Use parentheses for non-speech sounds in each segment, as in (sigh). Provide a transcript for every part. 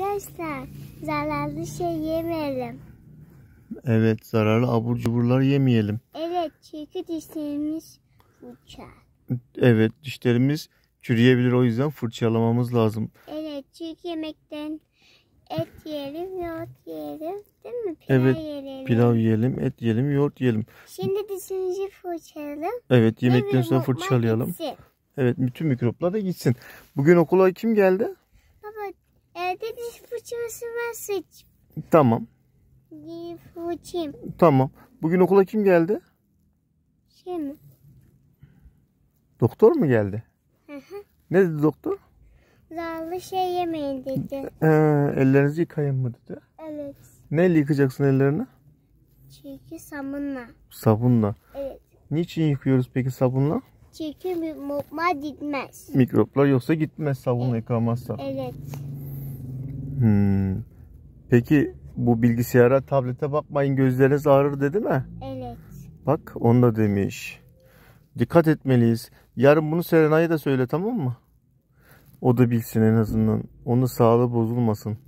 Arkadaşlar zararlı şey yemeyelim. Evet zararlı abur cuburlar yemeyelim. Evet çünkü dişlerimiz uçar. Evet dişlerimiz çürüyebilir o yüzden fırçalamamız lazım. Evet çünkü yemekten et yiyelim, yoğurt yiyelim. Değil mi? Pilav Evet, yiyelim. Pilav yiyelim, et yiyelim, yoğurt yiyelim. Şimdi dişimizi fırçalayalım. Evet yemekten sonra fırçalayalım. gitsin. Evet bütün mikroplar da gitsin. Bugün okula kim geldi? Evde diş fırçaması var sıç. Tamam. Diş fırçayım. Tamam. Bugün okula kim geldi? Şey mi? Doktor mu geldi? Hı hı. Ne dedi doktor? Zararlı şey yemeyin dedi. Ee, ellerinizi yıkayın mı dedi. Evet. Neyle yıkacaksın ellerini? Çünkü sabunla. Sabunla. Evet. Niçin yıkıyoruz peki sabunla? Çünkü mutma gitmez. Mikroplar yoksa gitmez sabunla yıkamazsa. Evet. Hmm. Peki bu bilgisayara, tablete bakmayın gözleriniz ağrır dedi mi? Evet. Bak onu da demiş. Dikkat etmeliyiz. Yarın bunu Serenay'a da söyle tamam mı? O da bilsin en azından. Onun sağlığı bozulmasın.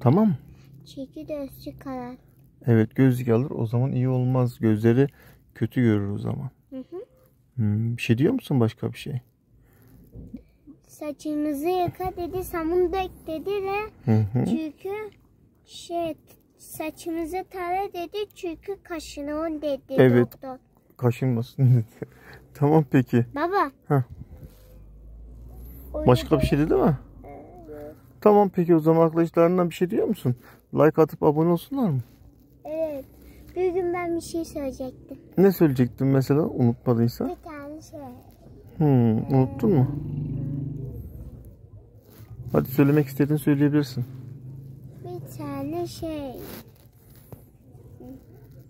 Tamam mı? Çünkü gözlük karar. Evet gözlük alır o zaman iyi olmaz. Gözleri kötü görür o zaman. Hı hı. Hmm, bir şey diyor musun başka bir şey? Saçımızı yıka dedi, sabun dök dedi Hı hı. çünkü şey saçımızı tara dedi çünkü kaşını on dedi Evet. doktor. Kaşınmasın dedi. (laughs) tamam peki. Baba. Heh. Başka bir şey dedi mi? Tamam peki o zaman arkadaşlarından bir şey diyor musun? Like atıp abone olsunlar mı? Evet. Bir gün ben bir şey söyleyecektim. Ne söyleyecektin mesela unutmadıysan? Bir tane şey. Hmm, unuttun mu? Hadi söylemek istediğini söyleyebilirsin. Bir tane şey.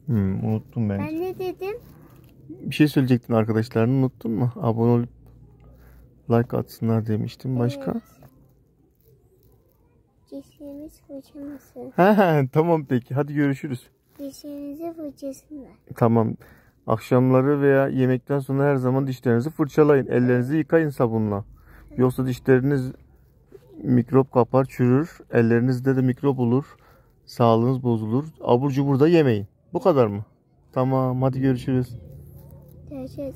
Hmm, unuttum ben. Ben ne dedim? Bir şey söyleyecektin arkadaşlarına unuttun mu? Abone olup like atsınlar demiştim. Başka? Evet. Dişlerimiz fırçamasın. (laughs) Ha, tamam peki. Hadi görüşürüz. Dişlerimizi fırçasınlar. Tamam. Akşamları veya yemekten sonra her zaman dişlerinizi fırçalayın. Ellerinizi yıkayın sabunla. Yoksa dişleriniz mikrop kapar, çürür. Ellerinizde de mikrop olur. Sağlığınız bozulur. Abur cubur da yemeyin. Bu kadar mı? Tamam hadi görüşürüz. Görüşürüz.